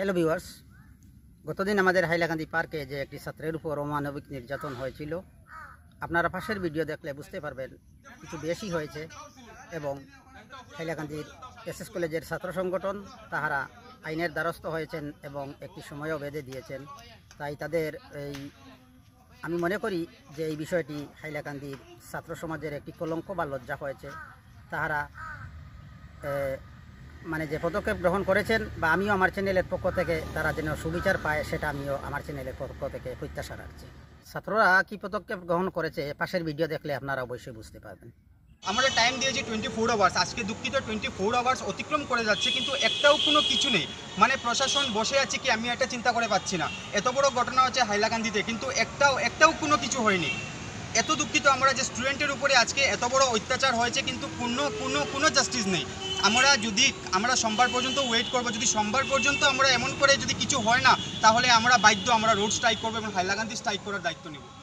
Hello viewers গতদিন আমাদের হাইলাকান্দি পার্কে যে একটি ছাত্রের উপর অমানবিক নির্যাতন হয়েছিল, আপনারা পাশের ভিডিও দেখলে বুঝতে পারবেন কিছু বেশি হয়েছে এবং হাইলাকান্দির এসএস কলেজের ছাত্র সংগঠন তাহারা আইনের দ্বারস্থ হয়েছেন এবং একটি সময়ও বেঁধে দিয়েছেন। তাই তাদের এই, আমি মনে করি যে এই বিষয়টি হাইলাকান্দির ছাত্র সমাজের একটি কলঙ্ক বা লজ্জা হয়েছে। তাহারা মানে যে পদক্ষেপ গ্রহণ করেছেন বা আমিও আমার চ্যানেলের পক্ষ থেকে তারা যেন সুবিচার পায়, সেটা আমিও আমার চ্যানেলের পক্ষ থেকে প্রত্যাশা রাখছি। ছাত্ররা কি পদক্ষেপ গ্রহণ করেছে পাশের ভিডিও দেখলে আপনারা অবশ্যই বুঝতে পারবেন। আমরা টাইম দিয়েছি টোয়েন্টি ফোর আওয়ার্স আজকে দুঃখিত টোয়েন্টি ফোর আওয়ার্স অতিক্রম করে যাচ্ছে, কিন্তু একটাও কোনো কিছু নেই। মানে প্রশাসন বসে আছে কি, আমি এটা চিন্তা করে পাচ্ছি না। এত বড় ঘটনা হচ্ছে হাইলাকান্দিতে, কিন্তু একটাও একটাও কোনো কিছু হয়নি। এত দুঃখিত, আমরা যে স্টুডেন্টের উপরে আজকে এত বড় অত্যাচার হয়েছে, কিন্তু কোনো কোনো কোনো জাস্টিস নেই। আমরা যদি, আমরা সোমবার পর্যন্ত ওয়েট করব, যদি সোমবার পর্যন্ত আমরা এমন করে যদি কিছু হয় না, তাহলে আমরা বাধ্য, আমরা রোড স্ট্রাইক করব এবং হাইলাকান্দি স্ট্রাইক করার দায়িত্ব নেব।